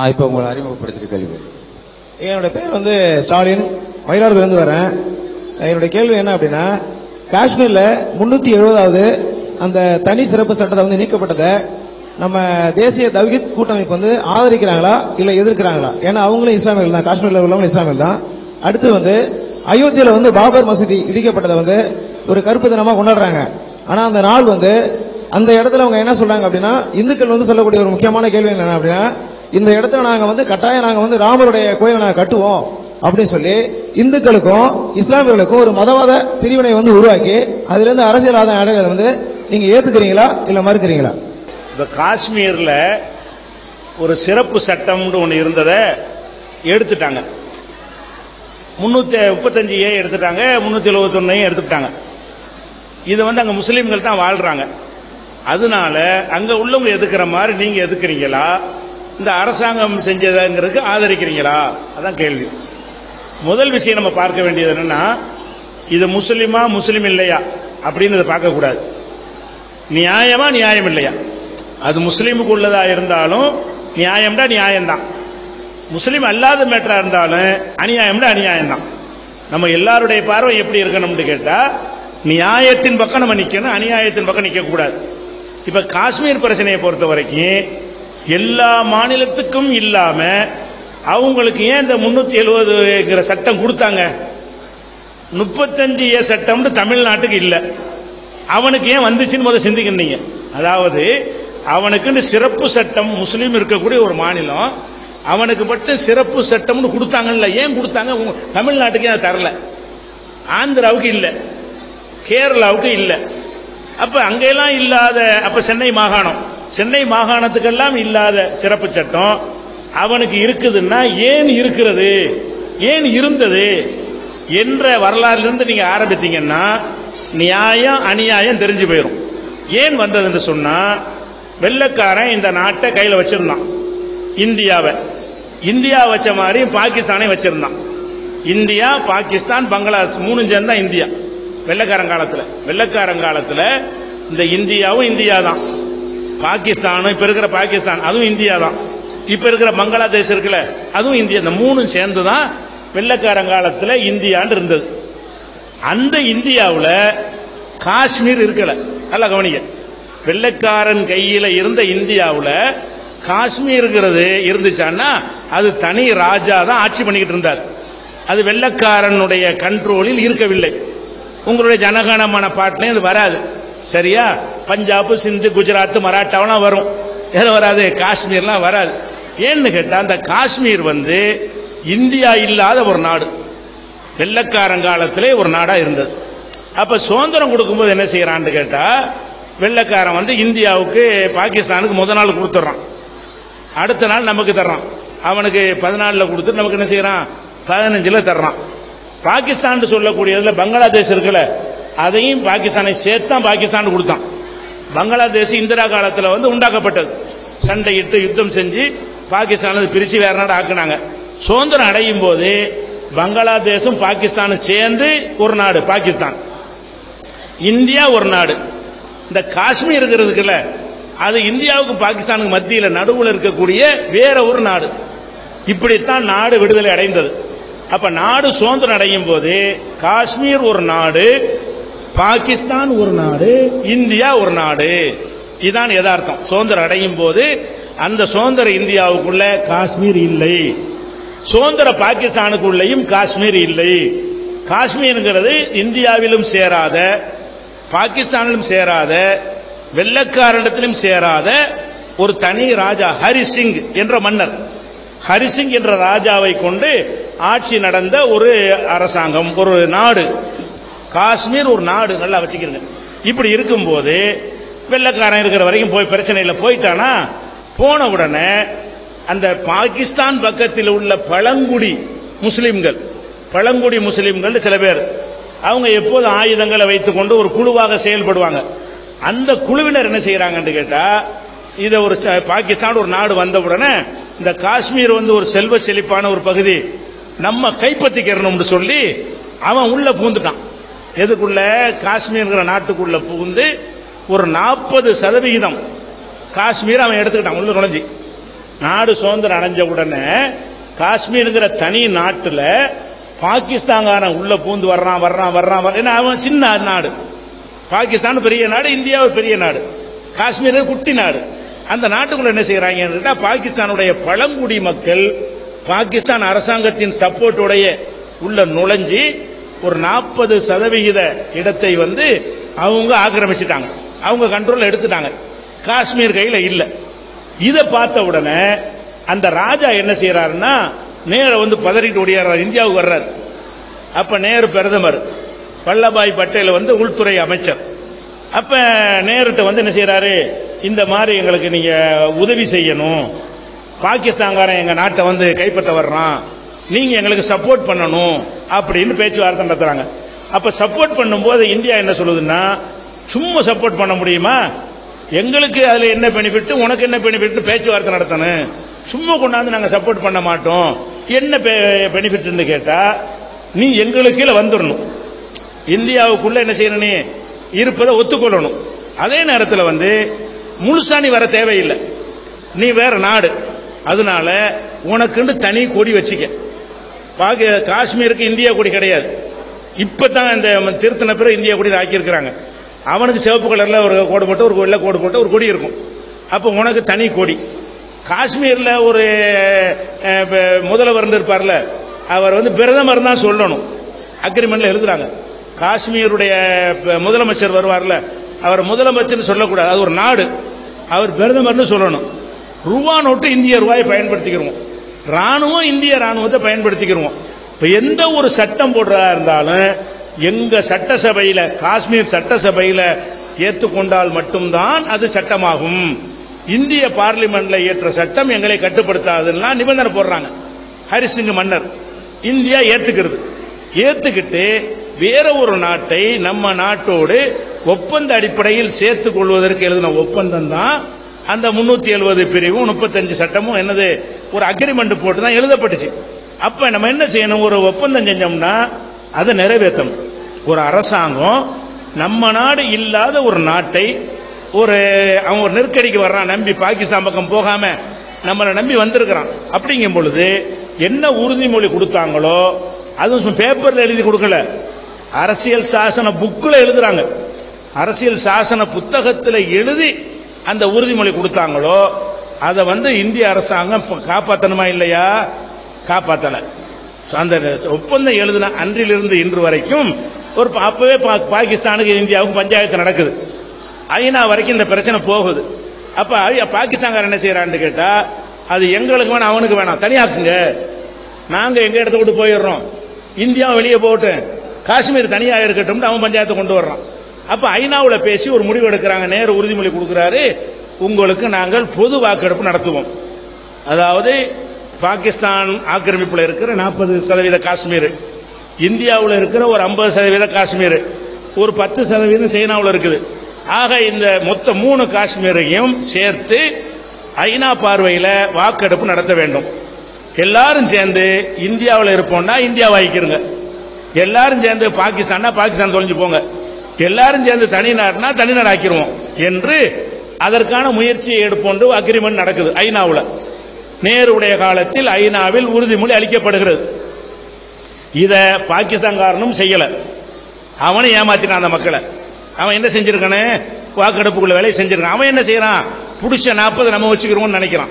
நான் இப்போ உங்களை அறிமுகப்படுத்திட்டு கேள்வி என்னோட பேர் வந்து ஸ்டாலின். மயிலாடுதுறையிலிருந்து வரேன். என்னுடைய கேள்வி என்ன அப்படின்னா காஷ்மீரில் முன்னூத்தி எழுபதாவது அந்த தனி சிறப்பு சட்டத்தை வந்து நீக்கப்பட்டதை நம்ம தேசிய தவ்ஹீத் கூட்டமைப்பு வந்து ஆதரிக்கிறாங்களா இல்லை எதிர்க்கிறாங்களா? ஏன்னா அவங்களும் இஸ்லாமியர்கள் தான். காஷ்மீரில் உள்ளவங்களும் இஸ்லாமியர்கள் தான். அடுத்து வந்து அயோத்தியில் வந்து பாபர் மசூதி இடிக்கப்பட்டதை வந்து ஒரு கருப்பு தினமாக கொண்டாடுறாங்க. ஆனால் அந்த நாள் வந்து அந்த இடத்துல அவங்க என்ன சொல்றாங்க அப்படின்னா இந்துக்கள் வந்து சொல்லக்கூடிய ஒரு முக்கியமான கேள்வி என்ன அப்படின்னா இந்த இடத்துல நாங்கள் வந்து கட்டாயம் நாங்கள் வந்து ராமருடைய கோயிலை நாங்கள் கட்டுவோம் அப்படின்னு சொல்லி இந்துக்களுக்கும் இஸ்லாமியர்களுக்கும் ஒரு மதவாத பிரிவினை வந்து உருவாக்கி அதுலேருந்து அரசியல் ஆதாயம் அடைகிறத வந்து நீங்கள் ஏற்றுக்கிறீங்களா இல்லை மறுக்கிறீங்களா? இப்போ காஷ்மீரில் ஒரு சிறப்பு சட்டம்னு ஒன்று இருந்ததை எடுத்துட்டாங்க. முந்நூற்றி முப்பத்தஞ்சு ஏ எடுத்துட்டாங்க முந்நூற்றி எழுபத்தொன்னையும் எடுத்துட்டாங்க. இது வந்து அங்கே முஸ்லீம்கள் தான் வாழ்கிறாங்க அதனால அங்கே உள்ளவங்க எதுக்குற மாதிரி நீங்கள் எதுக்குறீங்களா? இந்த அரசாங்கம் செஞ்சதுங்கிறதுக்கு ஆதரிக்கிறீங்களா? அதான் கேள்வி. முதல் விஷயம் நம்ம பார்க்க வேண்டியது என்னன்னா இது முஸ்லீமா முஸ்லீம் இல்லையா? அப்படின்னு இதை பார்க்க கூடாது. நியாயமா நியாயம் இல்லையா? அது முஸ்லீமுக்கு உள்ளதா இருந்தாலும் நியாயம்டா நியாயம்தான். முஸ்லீம் அல்லாத மேட்டரா இருந்தாலும் அநியாயம்டா அநியாயம்தான். நம்ம எல்லாருடைய பார்வை எப்படி இருக்கணும்னு கேட்டா நியாயத்தின் பக்கம் நம்ம நிக்கணும் அநியாயத்தின் பக்கம் நிக்க கூடாது. இப்ப காஷ்மீர் பிரச்சனையை பொறுத்த வரைக்கும் எல்லா மாநிலத்துக்கும் இல்லாம அவங்களுக்கு ஏன் இந்த முன்னூத்தி எழுபதுங்கிற சட்டம் கொடுத்தாங்க? முப்பத்தஞ்சு ஏ சட்டம்னு தமிழ்நாட்டுக்கு இல்லை. அவனுக்கு ஏன் வந்துச்சுன்னு முதல் சிந்திக்கிறீங்க அதாவது அவனுக்குன்னு சிறப்பு சட்டம் முஸ்லீம் இருக்கக்கூடிய ஒரு மாநிலம் அவனுக்கு மட்டும் சிறப்பு சட்டம்னு கொடுத்தாங்கல்ல. ஏன் கொடுத்தாங்க? தமிழ்நாட்டுக்கு ஏன் தரல? ஆந்திராவுக்கு இல்லை. கேரளாவுக்கு இல்லை. அப்ப அங்கெல்லாம் இல்லாத அப்ப சென்னை மாகாணம். சென்னை மாகாணத்துக்கெல்லாம் இல்லாத சிறப்பு சட்டம் அவனுக்கு இருக்குதுன்னா ஏன் இருக்கிறது? ஏன் இருந்தது? என்ற வரலாறுலேருந்து நீங்கள் ஆரம்பித்தீங்கன்னா நியாயம் அநியாயம் தெரிஞ்சு போயிடும் ஏன் வந்ததுன்னு சொன்னால் வெள்ளக்காரன் இந்த நாட்டை கையில் வச்சிருந்தான். இந்தியாவை. இந்தியா வச்ச மாதிரி பாகிஸ்தானை வச்சிருந்தான். இந்தியா பாகிஸ்தான் பங்களாதேஷ் மூணு சேர்ந்தான் இந்தியா. வெள்ளக்காரன் காலத்தில். வெள்ளக்காரன் இந்த இந்தியாவும் இந்தியா தான் பாகிஸ்தானும் இப்ப இருக்கிற பாகிஸ்தான் அதுவும் இந்தியா தான். இப்ப இருக்கிற பங்களாதேஷ் இருக்குல்ல அதுவும் இந்தியா இந்த மூணும் சேர்ந்து தான் வெள்ளக்காரங்காலத்தில் இந்தியான்னு இருந்தது. அந்த இந்தியாவில் காஷ்மீர் இருக்கல நல்லா கவனிக்க வெள்ளைக்காரன் கையில இருந்த இந்தியாவில் காஷ்மீருங்கிறது இருந்துச்சான்னா அது தனி ராஜா தான் ஆட்சி பண்ணிக்கிட்டு இருந்தார். அது வெள்ளைக்காரனுடைய கண்ட்ரோலில் இருக்கவில்லை. உங்களுடைய ஜனகணமான பாட்டிலையும் அது வராது. சரியா? பஞ்சாப் சிந்து குஜராத் மராட்டாவெல்லாம் வரும். எது வராது? காஷ்மீர்லாம் வராது. ஏன்னு கேட்டா அந்த காஷ்மீர் வந்து இந்தியா இல்லாத ஒரு நாடு. வெள்ளக்காரங்காலத்திலே ஒரு நாடா இருந்தது. அப்ப சுதந்திரம் கொடுக்கும்போது என்ன செய்யறான்னு கேட்டா வெள்ளக்காரன் வந்து இந்தியாவுக்கு பாகிஸ்தானுக்கு முத நாள் கொடுத்துட்றான். அடுத்த நாள் நமக்கு தர்றான். அவனுக்கு பதினாலுல கொடுத்துட்டு நமக்கு என்ன செய்யறான்? பதினஞ்சுல தர்றான். பாகிஸ்தான் சொல்லக்கூடியதுல பங்களாதேஷ் இருக்குல்ல அதையும் பாகிஸ்தானை சேர்த்தான் பாகிஸ்தான் கொடுத்தான். பங்களாதேஷ் இந்திரா காலத்தில் வந்து உண்டாக்கப்பட்டது. சண்டையிட்டு யுத்தம் செஞ்சு பாகிஸ்தான் பிரிச்சு வேற நாடு ஆக்குனாங்க. சுதந்திரம் அடையும் போது பங்களாதேஷும் பாகிஸ்தானும் சேர்ந்து ஒரு நாடு பாகிஸ்தான். இந்தியா ஒரு நாடு. இந்த காஷ்மீர் இருக்கிறதுக்குல்ல அது இந்தியாவுக்கும் பாகிஸ்தானுக்கு மத்தியில் நடுவில் இருக்கக்கூடிய வேற ஒரு நாடு. இப்படித்தான் நாடு விடுதலை அடைந்தது. அப்ப நாடு சுதந்திரம் அடையும் போது காஷ்மீர் ஒரு நாடு பாகிஸ்தான் ஒரு நாடு இந்தியா ஒரு நாடு. இதான் எதார்த்தம் சுதந்திரம் அடையும் போது அந்த சுதந்திர இந்தியாவுக்குள்ள காஷ்மீர் இல்லை. சுதந்திர பாகிஸ்தானுக்குள்ளேயும் காஷ்மீர் இல்லை. காஷ்மீர்ங்கிறது இந்தியாவிலும் சேராத பாகிஸ்தானிலும் சேராத வெள்ளக்காரனிடத்திலும் சேராத ஒரு தனி ராஜா ஹரிசிங் என்ற மன்னர். ஹரிசிங் என்ற ராஜாவை கொண்டு ஆட்சி நடந்த ஒரு அரசாங்கம் ஒரு நாடு. காஷ்மீர் ஒரு நாடு நல்லா வச்சுக்கிறங்க இப்படி இருக்கும்போது வெள்ளக்காரன் இருக்கிற வரைக்கும் போய் பிரச்சனையில் போயிட்டானா போன உடனே அந்த பாகிஸ்தான் பக்கத்தில் உள்ள பழங்குடி முஸ்லிம்கள் பழங்குடி முஸ்லிம்கள் சில பேர் அவங்க எப்போது ஆயுதங்களை வைத்துக்கொண்டு ஒரு குழுவாக செயல்படுவாங்க. அந்த குழுவினர் என்ன செய்யறாங்கன்னு கேட்டா இதை ஒரு ச- பாகிஸ்தான் ஒரு நாடு வந்த உடனே இந்த காஷ்மீர் வந்து ஒரு செல்வ செழிப்பான ஒரு பகுதி நம்ம கைப்பற்றிக்கிறணும்னு சொல்லி அவன் உள்ள பூந்துட்டான். எதுக்குள்ள? காஷ்மீர்ங்கிற நாட்டுக்குள்ள புகுந்து ஒரு நாற்பது சதவிகிதம் காஷ்மீர் அவன் எடுத்துக்கிட்டான் உள்ள நுழைஞ்சி. நாடு சுதந்திரம் அடைஞ்ச உடனே காஷ்மீருங்கிற தனி நாட்டில் பாகிஸ்தான்காரன் உள்ள பூந்து வர்றான் வர்றான் வர்றான் வர்றான். ஏன்னா அவன் சின்ன நாடு. பாகிஸ்தான் பெரிய நாடு இந்தியாவை பெரிய நாடு. காஷ்மீர் குட்டி நாடு. அந்த நாட்டுக்குள்ள என்ன செய்யறாங்க பாகிஸ்தானுடைய பழங்குடி மக்கள் பாகிஸ்தான் அரசாங்கத்தின் சப்போர்ட்டுடைய உள்ள நுழைஞ்சி ஒரு நாற்பது சதவிகித இடத்தை வந்து அவங்க ஆக்கிரமிச்சிட்டாங்க. அவங்க கண்ட்ரோல் எடுத்துட்டாங்க. காஷ்மீர் கையில் இல்லை. இதை பார்த்த உடனே அந்த ராஜா என்ன செய்யறாருன்னா நேர வந்து பதறிட்டு ஓடியார் இந்தியாவுக்கு வர்றாரு. அப்ப நேரு பிரதமர் வல்லபாய் பட்டேல் வந்து உள்துறை அமைச்சர். அப்ப நேருட்ட வந்து என்ன செய்யறாரு இந்த மாதிரி எங்களுக்கு நீங்க உதவி செய்யணும். பாகிஸ்தான்காரன் எங்க நாட்டை வந்து கைப்பற்ற வர்றான். நீங்க எங்களுக்கு சப்போர்ட் பண்ணணும். அப்படின்னு பேச்சுவார்த்தை நடத்துறாங்க. அப்ப சப்போர்ட் பண்ணும்போது இந்தியா என்ன சொல்லுதுன்னா சும்மா சப்போர்ட் பண்ண முடியுமா? எங்களுக்கு அதுல என்ன பெனிஃபிட் உனக்கு என்ன பெனிஃபிட் பேச்சுவார்த்தை நடத்தணும். சும்மா கொண்டாந்து நாங்க சப்போர்ட் பண்ண மாட்டோம். என்ன பெனிஃபிட்னு கேட்டா நீ எங்களுக்கு கீழே வந்துடணும் இந்தியாவுக்குள்ள என்ன செய்யணும் நீ? இருப்பதை ஒத்துக்கொள்ளணும். அதே நேரத்தில் வந்து முழுசா நீ வர தேவையில்லை. நீ வேற நாடு. அதனால உனக்குன்னு தனி கொடி வச்சுக்க. பாக காஷ்மீருக்கு இந்தியா கொடி கிடையாது. இப்பதான் இந்த திருத்தின பிறகு இந்தியா கொடி ஆக்கியிருக்கிறாங்க. அவனுக்கு சிவப்பு கலர்ல ஒரு கோடு போட்டு ஒரு வெள்ளை கோடு போட்டு ஒரு கொடி இருக்கும். அப்போ உனக்கு தனி கொடி. காஷ்மீர்ல ஒரு முதல்வர் இருப்பார்ல அவர் வந்து பிரதமர் தான் சொல்லணும். அக்ரிமெண்ட்ல எழுதுறாங்க. காஷ்மீருடைய முதலமைச்சர் வருவார்ல அவர் முதலமைச்சர் சொல்லக்கூடாது. அது ஒரு நாடு. அவர் பிரதமர்னு சொல்லணும். ரூபா நோட்டு இந்திய ரூபாயை பயன்படுத்திக்கிறோம் ராணுவம் இந்திய ராணுவத்தை பயன்படுத்திக்கிறோம் இப்போ எந்த ஒரு சட்டம் போடுறதா இருந்தாலும் எங்க சட்டசபையில காஷ்மீர் சட்டசபையில ஏற்றுக்கொண்டால் மட்டும்தான் அது சட்டமாகும். இந்திய பார்லிமெண்ட்ல இயற்ற சட்டம் எங்களை கட்டுப்படுத்தாதுன்னா நிபந்தனை போடுறாங்க. ஹரிசிங் மன்னர் இந்தியா ஏத்துக்கிறது. ஏத்துக்கிட்டு வேற ஒரு நாட்டை நம்ம நாட்டோடு ஒப்பந்த அடிப்படையில் சேர்த்துக் கொள்வதற்கு எழுதின ஒப்பந்தம் தான் அந்த முன்னூத்தி எழுபது பிரிவும் முப்பத்தஞ்சு சட்டமும் என்னது ஒரு அக்ரிமெண்ட் போட்டு தான் எழுதப்பட்டுச்சு. அப்ப நம்ம என்ன செய்யணும்? ஒரு ஒப்பந்தம் செஞ்சோம்னா அதை நிறைவேற்றணும் ஒரு அரசாங்கம் நம்ம நாடு இல்லாத ஒரு நாட்டை ஒரு அவன் ஒரு நெருக்கடிக்கு வர்றான் நம்பி பாகிஸ்தான் பக்கம் போகாம நம்மளை நம்பி வந்திருக்கிறான். அப்படிங்கும் பொழுது என்ன உறுதிமொழி கொடுத்தாங்களோ அதுவும் பேப்பர்ல எழுதி கொடுக்கல. அரசியல் சாசன புக்கில் எழுதுறாங்க. அரசியல் சாசன புத்தகத்தில் எழுதி அந்த உறுதிமொழி கொடுத்தாங்களோ அதை வந்து இந்திய அரசாங்கம் காப்பாற்றணுமா இல்லையா? காப்பாத்தல. அந்த ஒப்பந்தம் எழுதின அன்றிலிருந்து இன்று வரைக்கும் ஒரு பா- அப்பவே பா- பாகிஸ்தானுக்கு இந்தியாவுக்கும் பஞ்சாயத்து நடக்குது. ஐநா வரைக்கும் இந்த பிரச்சனை போகுது. அப்ப பாகிஸ்தான்காரன் என்ன செய்யறான்னு கேட்டா அது எங்களுக்கு வேணாம் அவனுக்கு வேணாம். தனியாக்குங்க. நாங்க எங்க இடத்த விட்டு போயிடுறோம்? இந்தியாவும் வெளியே போகட்டும் காஷ்மீர் தனியாக இருக்கட்டும் அவன் பஞ்சாயத்தை கொண்டு வர்றான். அப்ப ஐநாவில் பேசி ஒரு முடிவு எடுக்கிறாங்க. நேரு உறுதிமொழி கொடுக்கிறாரு. உங்களுக்கு நாங்கள் பொது வாக்கெடுப்பு நடத்துவோம். அதாவது பாகிஸ்தான் ஆக்கிரமிப்பில் இருக்கிற நாற்பது சதவீத காஷ்மீர் இந்தியாவில் இருக்கிற ஒரு ஐம்பது சதவீத காஷ்மீர் ஒரு பத்து சதவீதம் சைனாவில் இருக்குது. ஆக இந்த மொத்த மூணு காஷ்மீரையும் சேர்த்து ஐநா பார்வையில் வாக்கெடுப்பு நடத்த வேண்டும். எல்லாரும் சேர்ந்து இந்தியாவில் இருப்போம்னா இந்தியா வாங்கிக்கிறங்க எல்லாரும் சேர்ந்து பாகிஸ்தான்னா பாகிஸ்தான் தொலைஞ்சு போங்க. எல்லாரும் சேர்ந்து தனிநாடுனா தனிநாடு ஆக்கிடுவோம் என்று அதற்கான முயற்சியை எடுப்போன்று அக்ரிமெண்ட் நடக்குது ஐநாவில். நேருடைய காலத்தில் ஐநாவில் உறுதிமொழி அளிக்கப்படுகிறது. இத பாகிஸ்தான்காரனும் செய்யல. அவனும் ஏமாத்தினான் அந்த மக்களை. அவன் என்ன செஞ்சிருக்கானே? வாக்கெடுப்புக்குள்ள வேலையை செஞ்சிருக்கான். அவன் என்ன செய்யறான்? புடிச்ச நாற்பது நம்ம வச்சுக்கிறோம்னு நினைக்கிறான்.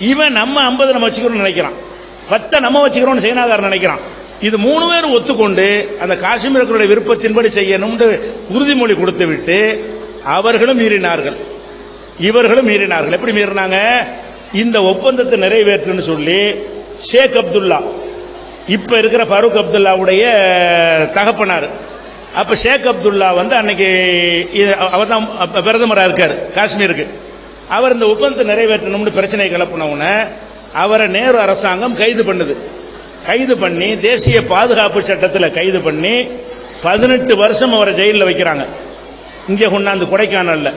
இவன் நம்ம ஐம்பது நம்ம வச்சுக்கிறோம்னு நினைக்கிறான். பத்தை நம்ம வச்சுக்கிறோம்னு சைனாக்காரன் நினைக்கிறான். இது மூணு பேரும் ஒத்துக்கொண்டு அந்த காஷ்மீரர்களுடைய விருப்பத்தின்படி செய்யணும்னு உறுதிமொழி கொடுத்து விட்டு அவர்களும் மீறினார்கள். இவர்களும் மீறினார்கள். எப்படி மீறினாங்க? இந்த ஒப்பந்தத்தை நிறைவேற்றுன்னு சொல்லி ஷேக் அப்துல்லா இப்ப இருக்கிற ஃபரூக் அப்துல்லாவுடைய தகப்பனார். அப்ப ஷேக் அப்துல்லா வந்து அன்னைக்கு அவர் தான் பிரதமராக இருக்கார் காஷ்மீருக்கு. அவர் இந்த ஒப்பந்தத்தை நிறைவேற்றணும்னு பிரச்சனை கிளப்பினவுன அவரை நேரு அரசாங்கம் கைது பண்ணுது. கைது பண்ணி தேசிய பாதுகாப்பு சட்டத்தில் கைது பண்ணி பதினெட்டு வருஷம் அவரை ஜெயிலில் வைக்கிறாங்க. இங்கே கொண்டாந்து கொடைக்கானல்ல.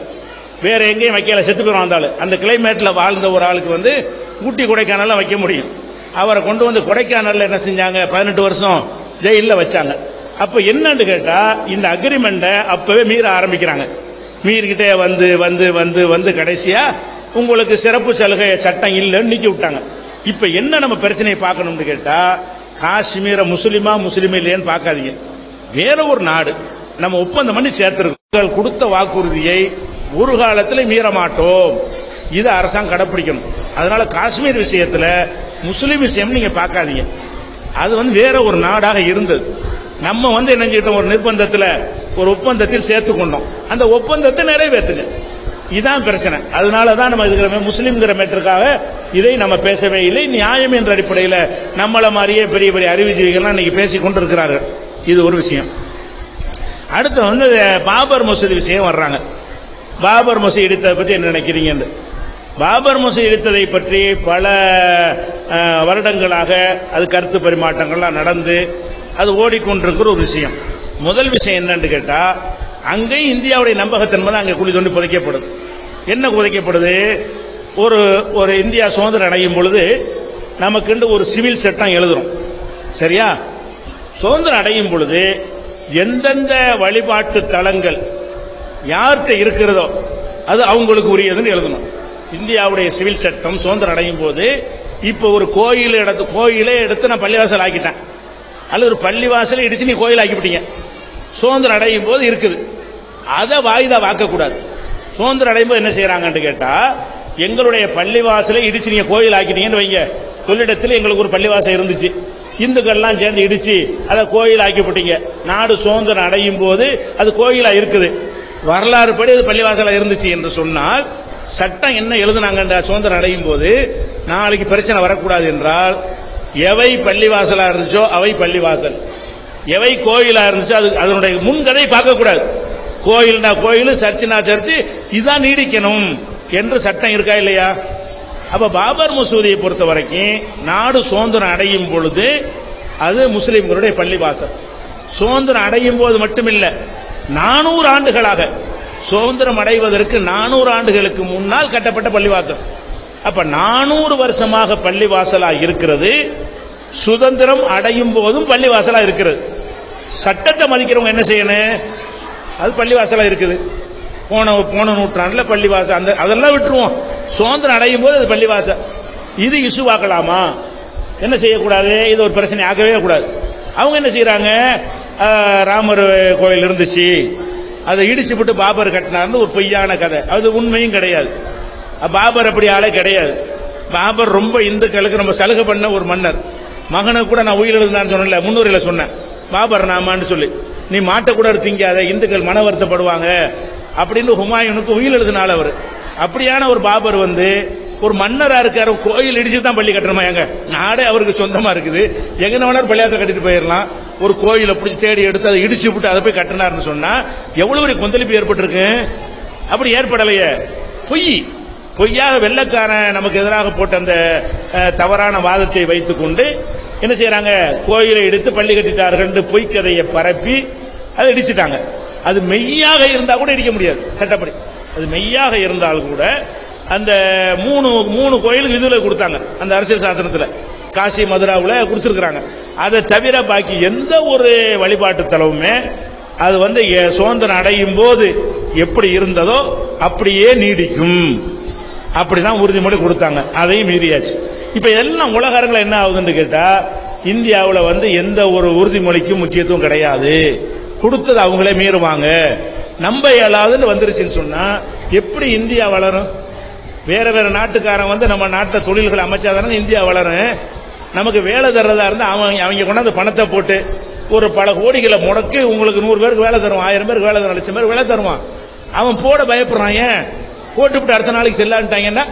வேற எங்கேயும் வைக்கல செத்து போய் அந்த அந்த கிளைமேட்டில் வாழ்ந்த ஒரு ஆளுக்கு வந்து ஊட்டி கொடைக்கானல்ல வைக்க முடியும். அவரை கொண்டு வந்து கொடைக்கானல்ல என்ன செஞ்சாங்க? பதினெட்டு வருஷம் ஜெயிலில் வச்சாங்க. அப்ப என்னன்னு கேட்டா இந்த அக்ரிமெண்ட்டை அப்பவே மீற ஆரம்பிக்கிறாங்க. மீறிக்கிட்டே வந்து வந்து வந்து வந்து கடைசியா உங்களுக்கு சிறப்பு சலுகை சட்டம் இல்லைன்னு நீக்கி விட்டாங்க. இப்ப என்ன நம்ம பிரச்சனையை பார்க்கணும்னு கேட்டா காஷ்மீர முஸ்லிமா முஸ்லிம் இல்லையான்னு பார்க்காதீங்க. வேற ஒரு நாடு நம்ம ஒப்பந்தம் பண்ணி சேர்த்திருக்கோம். கொடுத்த வாக்குறுதியை ஒரு காலத்தில் மீற மாட்டோம். இது அரசாங்கம் கடைப்பிடிக்கணும். அதனால காஷ்மீர் விஷயத்துல முஸ்லீம் விஷயம் நீங்க பார்க்காதீங்க. அது வந்து வேற ஒரு நாடாக இருந்தது. நம்ம வந்து என்ன செஞ்சிட்டோம் ஒரு நிர்பந்தத்தில் ஒரு ஒப்பந்தத்தில் சேர்த்து கொண்டோம் அந்த ஒப்பந்தத்தை நிறைவேற்றுங்க. இதுதான் பிரச்சனை. அதனால தான் நம்ம இதுக்கிற முஸ்லீம்ங்கிற மேட்டருக்காக இதை நம்ம பேசவே இல்லை. நியாயம் என்ற அடிப்படையில் நம்மளை மாதிரியே பெரிய பெரிய அறிவுஜீவிகள்லாம் இன்னைக்கு பேசி கொண்டு இருக்கிறார்கள் இது ஒரு விஷயம். அடுத்து வந்து பாபர் மசூதி விஷயம் வர்றாங்க. பாபர் மசூதி இடித்ததை பற்றி என்ன நினைக்கிறீங்க பாபர் மசூதி இடித்ததை பற்றி பல வருடங்களாக அது கருத்து பரிமாற்றங்கள்லாம் நடந்து அது ஓடிக்கொண்டிருக்கிற ஒரு விஷயம். முதல் விஷயம் என்னன்னு கேட்டால் அங்கேயும் இந்தியாவுடைய நம்பகத்தன்மை தான் அங்கே குழி தோண்டி புதைக்கப்படுது என்ன உதைக்கப்படுது? ஒரு ஒரு இந்தியா சுதந்திரம் அடையும் பொழுது நமக்குண்டு ஒரு சிவில் சட்டம் எழுதுறோம். சரியா? சுதந்திரம் அடையும் பொழுது எந்தெந்த வழிபாட்டு தலங்கள் யார்கிட்ட இருக்கிறதோ அது அவங்களுக்கு உரியதுன்னு எழுதணும். இந்தியாவுடைய சிவில் சட்டம் சுதந்திரம் அடையும் போது இப்போ ஒரு கோயில் எடுத்து கோயிலே எடுத்து நான் பள்ளிவாசல் ஆக்கிட்டேன். அல்லது ஒரு பள்ளிவாசலை இடிச்சு நீ கோயில் ஆக்கிவிட்டீங்க சுதந்திரம் அடையும் போது இருக்குது. அதை வாய்தா வாக்கக்கூடாது. சுதந்திரம் அடையும் போது என்ன செய்யறாங்கன்னு கேட்டா எங்களுடைய பள்ளிவாசலை இடிச்சு நீங்க கோயில் ஆக்கிட்டீங்கன்னு வைங்க. கொள்ளிடத்தில் எங்களுக்கு ஒரு பள்ளிவாசல் இருந்துச்சு. இந்துக்கள்லாம் சேர்ந்து இடிச்சு அதை கோயில் ஆக்கிவிட்டீங்க நாடு சுதந்திரம் அடையும் போது அது கோயிலா இருக்குது. வரலாறு படி அது பள்ளிவாசலா இருந்துச்சு என்று சொன்னால் சட்டம் என்ன எழுதுனாங்க சுதந்திரம் அடையும் போது நாளைக்கு பிரச்சனை வரக்கூடாது என்றால் எவை பள்ளிவாசலா இருந்துச்சோ அவை பள்ளிவாசல். எவை கோயிலா இருந்துச்சோ அது அதனுடைய முன்கதை பார்க்கக்கூடாது. கோயில்னா கோயில் சர்ச்சுனா சர்ச்சு இதுதான் நீடிக்கணும் என்று சட்டம் இருக்கா இல்லையா? அப்ப பாபர் மசூதியை பொறுத்த வரைக்கும் நாடு சுதந்திரம் அடையும் பொழுது அது முஸ்லிம்களுடைய பள்ளிவாசல். சுதந்திரம் அடையும் போது மட்டுமில்ல நானூறு ஆண்டுகளாக சுதந்திரம் அடைவதற்கு நானூறு ஆண்டுகளுக்கு முன்னால் கட்டப்பட்ட பள்ளிவாசல். அப்ப நானூறு வருஷமாக பள்ளிவாசலா இருக்கிறது சுதந்திரம் அடையும் போதும் பள்ளிவாசலா இருக்கிறது. சட்டத்தை மதிக்கிறவங்க என்ன செய்யணும்? அது பள்ளிவாசலா இருக்குது. போன போன நூற்றாண்டுல பள்ளிவாசல் அந்த அதெல்லாம் விட்டுருவோம். சுதந்திரம் அடையும் போது அது பள்ளிவாசல். இது இசுவாக்கலாமா என்ன செய்யக்கூடாது? இது ஒரு பிரச்சனை ஆகவே கூடாது. அவங்க என்ன செய்யறாங்க ராமர் கோயில் இருந்துச்சு. அதை இடிச்சு விட்டு பாபர் கட்டினார்னு ஒரு பொய்யான கதை. அது உண்மையும் கிடையாது. பாபர் அப்படி ஆளே கிடையாது. பாபர் ரொம்ப இந்துக்களுக்கு நம்ம சலுகை பண்ண ஒரு மன்னர். மகனுக்கு கூட நான் உயிரிழந்தான்னு சொன்னல சொன்னேன்ல சொன்னேன். பாபர் நாமான்னு சொல்லி. நீ மாட்டை கூட திங்காத இந்துக்கள் மன வருத்தப்படுவாங்க அப்படின்னு ஹுமாயூனுக்கு உயிர் எழுதினால அவர். அப்படியான ஒரு பாபர் வந்து ஒரு மன்னராக இருக்காரு கோயில் இடிச்சு தான் பள்ளி கட்டணுமா எங்க? நாடே அவருக்கு சொந்தமாக இருக்குது. எங்கே வேணாலும் பள்ளியாசை கட்டிட்டு போயிடலாம் ஒரு கோயிலை பிடிச்சி தேடி எடுத்து அதை இடிச்சு விட்டு அதை போய் கட்டினார்னு சொன்னால் எவ்வளோ ஒரு கொந்தளிப்பு ஏற்பட்டிருக்கு? அப்படி ஏற்படலையே. பொய். பொய்யாக வெள்ளக்காரன் நமக்கு எதிராக போட்ட அந்த தவறான வாதத்தை வைத்துக்கொண்டு என்ன செய்யறாங்க? கோயிலை எடுத்து பள்ளி கட்டிட்டார்கள் பொய்க்கதையை பரப்பி அதை இடிச்சிட்டாங்க. அது மெய்யாக இருந்தா கூட இடிக்க முடியாது சட்டப்படி. அது மெய்யாக இருந்தால் கூட அந்த மூணு மூணு கோயிலுக்கு இதுல கொடுத்தாங்க அந்த அரசியல் சாசனத்துல. காசி மதுராவில் கொடுத்துருக்குறாங்க. அதை தவிர பாக்கி எந்த ஒரு வழிபாட்டு தலவுமே அது வந்து சுதந்திரம் அடையும் போது எப்படி இருந்ததோ அப்படியே நீடிக்கும். அப்படிதான் உறுதிமொழி கொடுத்தாங்க. அதையும் மீறியாச்சு. இப்ப எல்லாம் உலக அரங்கில் என்ன ஆகுதுன்னு கேட்டா இந்தியாவில் வந்து எந்த ஒரு உறுதிமொழிக்கும் முக்கியத்துவம் கிடையாது. கொடுத்தது அவங்களே மீறுவாங்க. நம்ப இயலாதுன்னு வந்துருச்சுன்னு சொன்னா எப்படி இந்தியா வளரும்? வேற வேற நாட்டுக்காரன் வந்து நம்ம நாட்டை தொழில்களை அமைச்சாதானே இந்தியா வளரும். நமக்கு வேலை தர்றதா இருந்தா அவன் அவங்க கொண்டாந்து பணத்தை போட்டு ஒரு பல கோடிகளை முடக்கி உங்களுக்கு நூறு பேருக்கு வேலை தருவான் ஆயிரம் பேருக்கு வேலை தரும் லட்சம் பேருக்கு வேலை தருவான். அவன் போட பயப்படுறான் ஏன்? போட்டுவிட்டு அடுத்த நாளைக்கு செல்லான்ட்டாங்கன்னா